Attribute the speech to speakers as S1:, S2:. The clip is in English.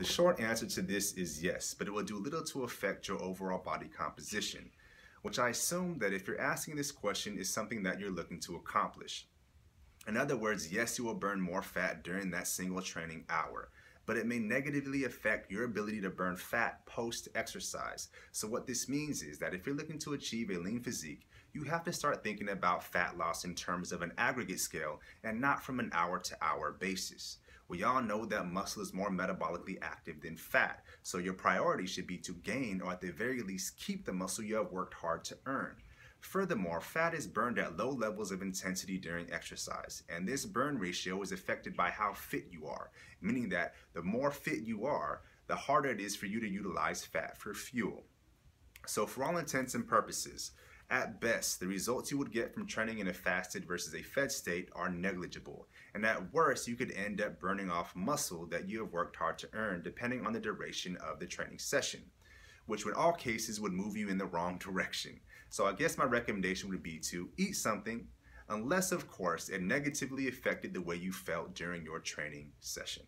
S1: The short answer to this is yes, but it will do little to affect your overall body composition, which I assume that if you're asking this question is something that you're looking to accomplish. In other words, yes, you will burn more fat during that single training hour, but it may negatively affect your ability to burn fat post exercise. So, what this means is that if you're looking to achieve a lean physique, you have to start thinking about fat loss in terms of an aggregate scale and not from an hour to hour basis. We all know that muscle is more metabolically active than fat, so your priority should be to gain or at the very least keep the muscle you have worked hard to earn. Furthermore, fat is burned at low levels of intensity during exercise, and this burn ratio is affected by how fit you are, meaning that the more fit you are, the harder it is for you to utilize fat for fuel. So, for all intents and purposes, at best, the results you would get from training in a fasted versus a fed state are negligible, and at worst, you could end up burning off muscle that you have worked hard to earn depending on the duration of the training session which in all cases would move you in the wrong direction. So I guess my recommendation would be to eat something, unless of course it negatively affected the way you felt during your training session.